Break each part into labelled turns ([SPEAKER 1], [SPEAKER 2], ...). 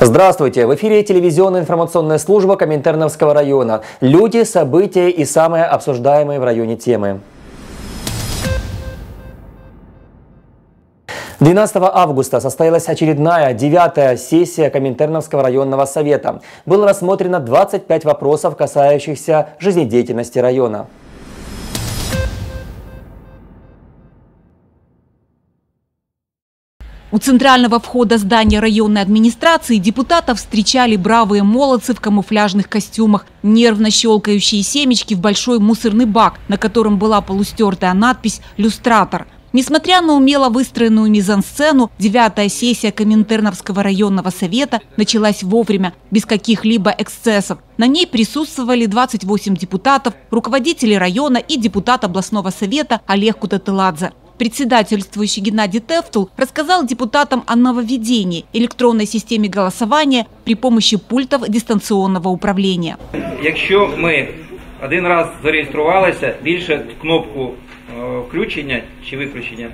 [SPEAKER 1] Здравствуйте! В эфире телевизионная информационная служба Коминтерновского района. Люди, события и самые обсуждаемые в районе темы. 12 августа состоялась очередная девятая сессия Коминтерновского районного совета. Было рассмотрено 25 вопросов, касающихся жизнедеятельности района.
[SPEAKER 2] У центрального входа здания районной администрации депутатов встречали бравые молодцы в камуфляжных костюмах, нервно щелкающие семечки в большой мусорный бак, на котором была полустертая надпись «Люстратор». Несмотря на умело выстроенную мизансцену, девятая сессия Коминтерновского районного совета началась вовремя, без каких-либо эксцессов. На ней присутствовали 28 депутатов, руководители района и депутат областного совета Олег Кутатыладзе. Председательствующий Геннадий Тефтл рассказал депутатам о нововведении электронной системе голосования при помощи пультов дистанционного управления.
[SPEAKER 3] Якщо ми один раз зареєструвалися, більше кнопку включення чи виключення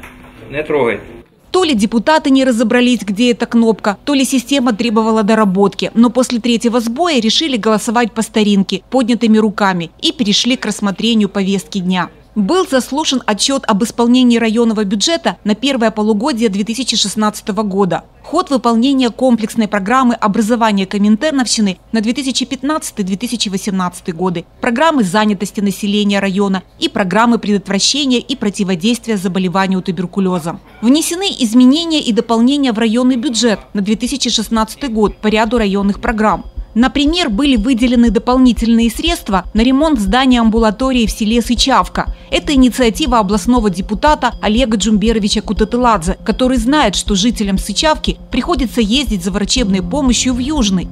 [SPEAKER 3] не трогайте.
[SPEAKER 2] То ли депутаты не разобрались, где эта кнопка, то ли система требовала доработки. Но после третьего сбоя решили голосовать по старинке, поднятыми руками, и перешли к рассмотрению повестки дня. Был заслушан отчет об исполнении районного бюджета на первое полугодие 2016 года. Ход выполнения комплексной программы образования Коминтерновщины на 2015-2018 годы, программы занятости населения района и программы предотвращения и противодействия заболеванию туберкулезом. Внесены изменения и дополнения в районный бюджет на 2016 год по ряду районных программ. Например, были выделены дополнительные средства на ремонт здания амбулатории в селе Сычавка. Это инициатива областного депутата Олега Джумберовича Кутатыладзе, который знает, что жителям Сычавки приходится ездить за врачебной помощью в Южный.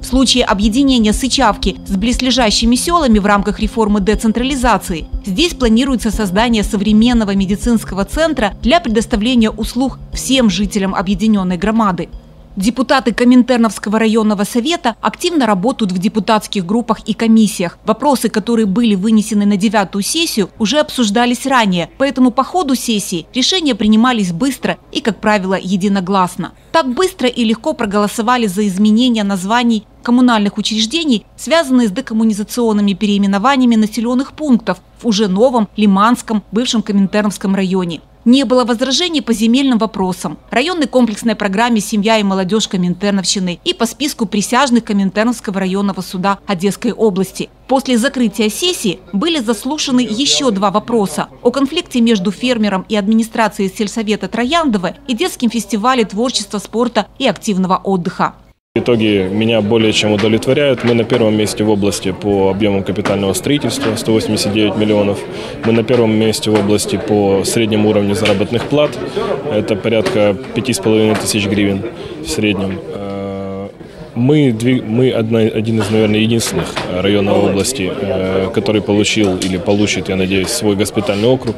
[SPEAKER 2] В случае объединения Сычавки с близлежащими селами в рамках реформы децентрализации, здесь планируется создание современного медицинского центра для предоставления услуг всем жителям объединенной громады. Депутаты Коминтерновского районного совета активно работают в депутатских группах и комиссиях. Вопросы, которые были вынесены на девятую сессию, уже обсуждались ранее, поэтому по ходу сессии решения принимались быстро и, как правило, единогласно. Так быстро и легко проголосовали за изменение названий коммунальных учреждений, связанные с декоммунизационными переименованиями населенных пунктов в уже новом Лиманском, бывшем Коминтерновском районе. Не было возражений по земельным вопросам, районной комплексной программе «Семья и молодежь Коминтерновщины» и по списку присяжных Коминтерновского районного суда Одесской области. После закрытия сессии были заслушаны еще два вопроса о конфликте между фермером и администрацией сельсовета Трояндова и детским фестивале творчества, спорта и активного отдыха.
[SPEAKER 4] Итоги меня более чем удовлетворяют. Мы на первом месте в области по объемам капитального строительства 189 миллионов. Мы на первом месте в области по среднему уровню заработных плат. Это порядка 5,5 тысяч гривен в среднем. Э, мы, мы одна, один из, наверное, единственных районов области, э, который получил или получит, я надеюсь, свой госпитальный округ.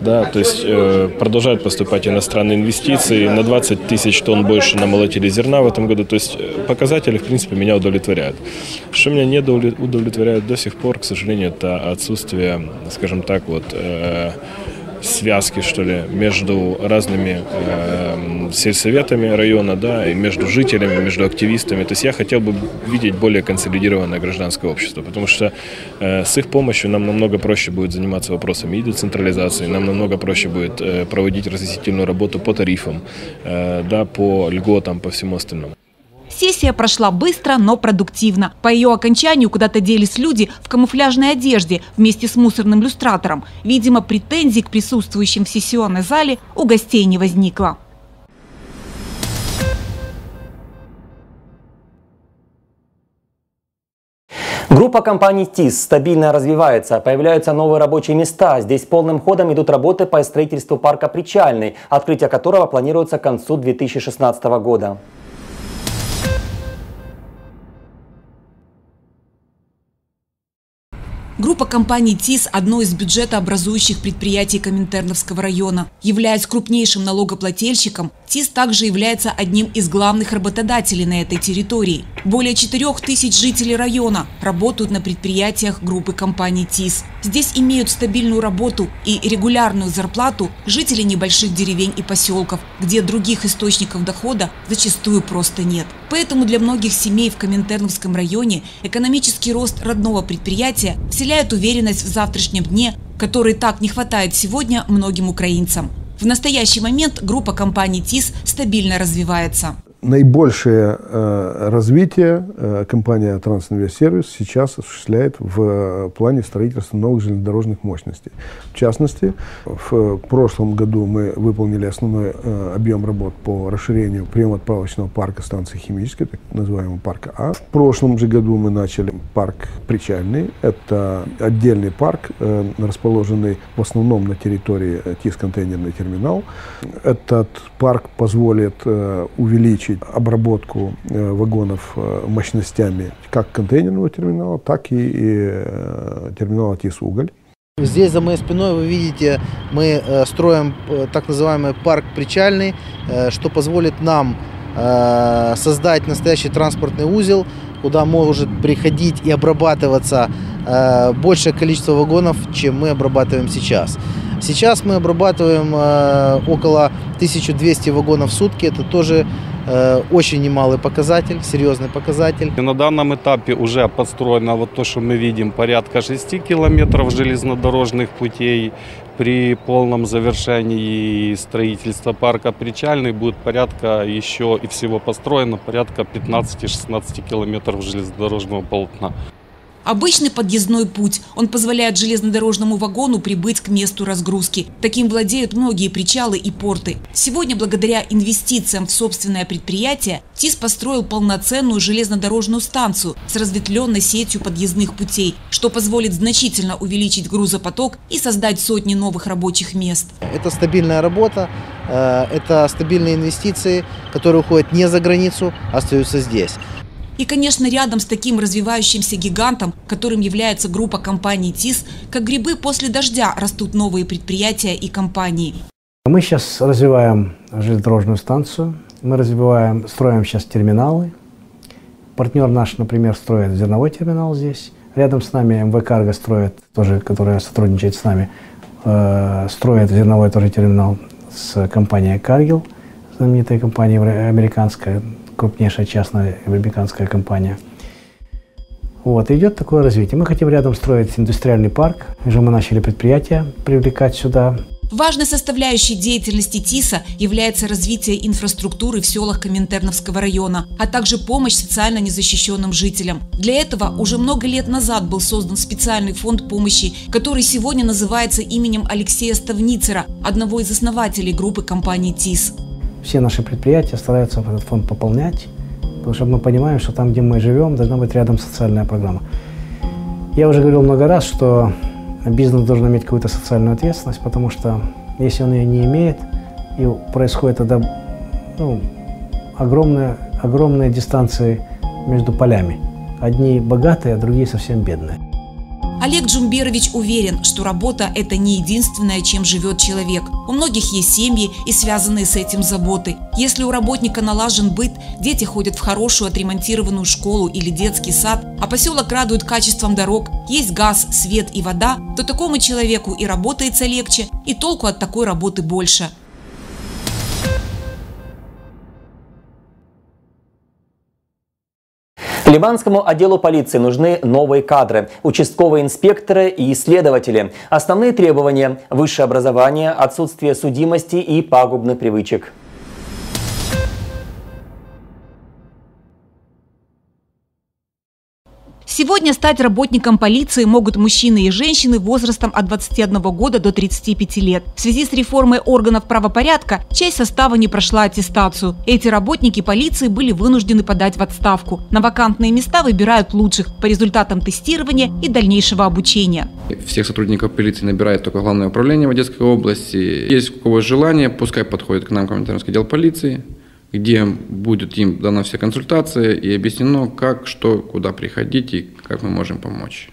[SPEAKER 4] Да, то есть э, продолжают поступать иностранные инвестиции. На 20 тысяч тонн больше намолотили зерна в этом году. То есть э, показатели, в принципе, меня удовлетворяют. Что меня не удовлетворяет до сих пор, к сожалению, это отсутствие, скажем так, вот... Э, связки, что ли, между разными э, сельсоветами района, да, и между жителями, между активистами. То есть я хотел бы видеть более консолидированное гражданское общество, потому что э, с их помощью нам намного проще будет заниматься вопросами и децентрализации, нам намного проще будет э, проводить разъяснительную работу по тарифам, э, да, по льготам, по всему остальному.
[SPEAKER 2] Сессия прошла быстро, но продуктивно. По ее окончанию куда-то делись люди в камуфляжной одежде вместе с мусорным люстратором. Видимо, претензий к присутствующим в сессионной зале у гостей не возникло.
[SPEAKER 1] Группа компаний ТИС стабильно развивается, появляются новые рабочие места. Здесь полным ходом идут работы по строительству парка Причальный, открытие которого планируется к концу 2016 года.
[SPEAKER 2] Группа компаний ТИС – одно из бюджетообразующих предприятий Коминтерновского района. Являясь крупнейшим налогоплательщиком, ТИС также является одним из главных работодателей на этой территории. Более 4 тысяч жителей района работают на предприятиях группы компаний ТИС. Здесь имеют стабильную работу и регулярную зарплату жители небольших деревень и поселков, где других источников дохода зачастую просто нет. Поэтому для многих семей в Коминтерновском районе экономический рост родного предприятия вселяет уверенность в завтрашнем дне, которой так не хватает сегодня многим украинцам. В настоящий момент группа компаний ТИС стабильно развивается
[SPEAKER 5] наибольшее э, развитие э, компания Транsinvest сейчас осуществляет в э, плане строительства новых железнодорожных мощностей. В частности, в прошлом году мы выполнили основной объем работ по расширению приемо-отправочного парка станции химической, так называемого парка А. В прошлом же году мы начали парк Причальный. Это отдельный парк, расположенный в основном на территории ТИС контейнерный терминал. Этот парк позволит увеличить увеличить обработку э, вагонов э, мощностями как контейнерного терминала, так и э, терминала ТИС-Уголь.
[SPEAKER 6] Здесь за моей спиной вы видите, мы строим так называемый парк причальный, что позволит нам создать настоящий транспортный узел, куда может приходить и обрабатываться большее количество вагонов, чем мы обрабатываем сейчас. Сейчас мы обрабатываем около 1200 вагонов в сутки. Это тоже очень немалый показатель, серьезный показатель.
[SPEAKER 7] На данном этапе уже построено вот то, что мы видим, порядка 6 километров железнодорожных путей. При полном завершении строительства парка Причальный будет порядка еще и всего построено порядка 15-16 километров железнодорожного полотна.
[SPEAKER 2] Обычный подъездной путь. Он позволяет железнодорожному вагону прибыть к месту разгрузки. Таким владеют многие причалы и порты. Сегодня, благодаря инвестициям в собственное предприятие, ТИС построил полноценную железнодорожную станцию с разветвленной сетью подъездных путей, что позволит значительно увеличить грузопоток и создать сотни новых рабочих мест.
[SPEAKER 6] Это стабильная работа, э, это стабильные инвестиции, которые уходят не за границу, а остаются здесь.
[SPEAKER 2] И, конечно, рядом с таким развивающимся гигантом, которым является группа компаний ТИС, как грибы после дождя растут новые предприятия и компании.
[SPEAKER 8] Мы сейчас развиваем железнодорожную станцию, мы развиваем, строим сейчас терминалы. Партнер наш, например, строит зерновой терминал здесь. Рядом с нами МВ Карго строит, тоже, которая сотрудничает с нами, э, строит зерновой тоже терминал с компанией Каргил, знаменитая компания американская, крупнейшая частная американская компания. Вот, идет такое развитие. Мы хотим рядом строить индустриальный парк. Уже мы начали предприятия привлекать сюда.
[SPEAKER 2] Важной составляющей деятельности ТИСа является развитие инфраструктуры в селах Коминтерновского района, а также помощь социально незащищенным жителям. Для этого уже много лет назад был создан специальный фонд помощи, который сегодня называется именем Алексея Ставницера, одного из основателей группы компании ТИС
[SPEAKER 8] все наши предприятия стараются этот фонд пополнять, потому что мы понимаем, что там, где мы живем, должна быть рядом социальная программа. Я уже говорил много раз, что бизнес должен иметь какую-то социальную ответственность, потому что если он ее не имеет, и происходит тогда ну, огромные, огромные дистанции между полями. Одни богатые, а другие совсем бедные.
[SPEAKER 2] Олег Джумберович уверен, что работа – это не единственное, чем живет человек. У многих есть семьи и связанные с этим заботы. Если у работника налажен быт, дети ходят в хорошую отремонтированную школу или детский сад, а поселок радует качеством дорог, есть газ, свет и вода, то такому человеку и работается легче, и толку от такой работы больше.
[SPEAKER 1] Ливанскому отделу полиции нужны новые кадры, участковые инспекторы и исследователи. Основные требования – высшее образование, отсутствие судимости и пагубных привычек.
[SPEAKER 2] Сегодня стать работником полиции могут мужчины и женщины возрастом от 21 года до 35 лет. В связи с реформой органов правопорядка часть состава не прошла аттестацию. Эти работники полиции были вынуждены подать в отставку. На вакантные места выбирают лучших по результатам тестирования и дальнейшего обучения.
[SPEAKER 9] Всех сотрудников полиции набирает только Главное управление в Одесской области. Есть у кого желание, пускай подходит к нам комментарийский отдел полиции где будет им дана вся консультация и объяснено, как, что, куда приходить и как мы можем помочь.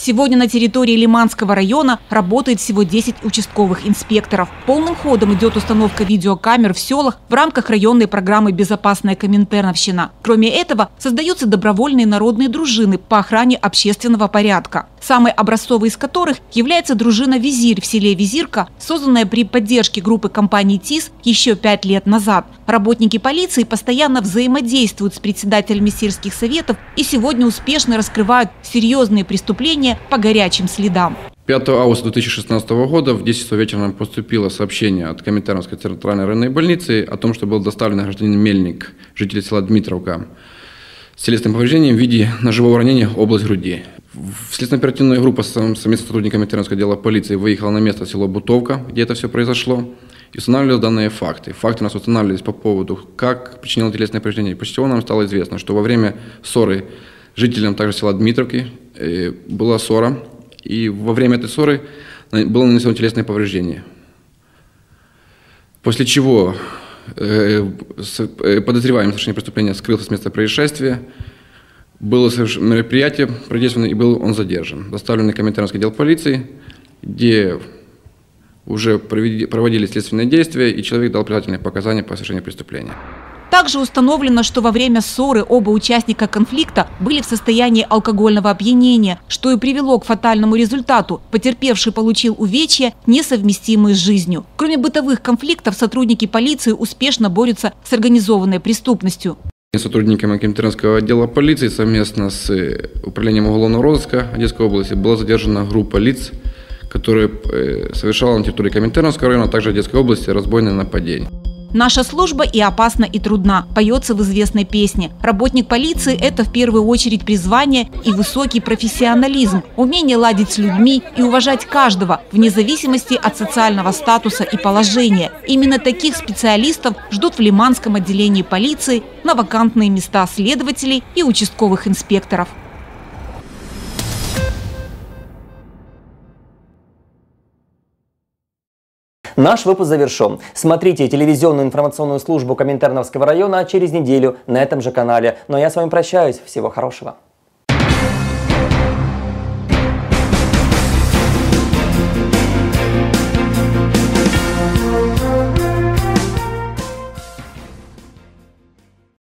[SPEAKER 2] Сегодня на территории Лиманского района работает всего 10 участковых инспекторов. Полным ходом идет установка видеокамер в селах в рамках районной программы «Безопасная Коминтерновщина». Кроме этого, создаются добровольные народные дружины по охране общественного порядка. Самой образцовой из которых является дружина «Визирь» в селе Визирка, созданная при поддержке группы компаний ТИС еще пять лет назад. Работники полиции постоянно взаимодействуют с председателями сельских советов и сегодня успешно раскрывают серьезные преступления движения по горячим следам.
[SPEAKER 9] 5 августа 2016 года в 10 часов вечера нам поступило сообщение от Коминтерновской центральной районной больницы о том, что был доставлен гражданин Мельник, житель села Дмитровка, с телесным повреждением в виде ножевого ранения область груди. Следственно-оперативная группа совместно с сотрудниками Коминтерновского отдела полиции выехала на место село Бутовка, где это все произошло, и устанавливали данные факты. Факты у нас устанавливались по поводу, как причинило телесное повреждение. После чего нам стало известно, что во время ссоры жителям также села Дмитровки Э, была ссора, и во время этой ссоры было нанесено телесное повреждение. После чего э, э, подозреваемый в преступления скрылся с места происшествия, было мероприятие продействовано, и был он задержан. Доставлен в Коминтерновский отдел полиции, где уже проводили следственные действия, и человек дал предательные показания по совершению преступления.
[SPEAKER 2] Также установлено, что во время ссоры оба участника конфликта были в состоянии алкогольного опьянения, что и привело к фатальному результату. Потерпевший получил увечья, несовместимые с жизнью. Кроме бытовых конфликтов, сотрудники полиции успешно борются с организованной преступностью.
[SPEAKER 9] Сотрудниками Кемтеринского отдела полиции совместно с э, Управлением уголовного розыска Одесской области была задержана группа лиц, которая э, совершала на территории Коминтерновского района, а также Одесской области разбойное нападение.
[SPEAKER 2] Наша служба и опасна, и трудна, поется в известной песне. Работник полиции – это в первую очередь призвание и высокий профессионализм, умение ладить с людьми и уважать каждого, вне зависимости от социального статуса и положения. Именно таких специалистов ждут в Лиманском отделении полиции на вакантные места следователей и участковых инспекторов.
[SPEAKER 1] Наш выпуск завершен. Смотрите телевизионную информационную службу Коминтерновского района через неделю на этом же канале. Но я с вами прощаюсь. Всего хорошего.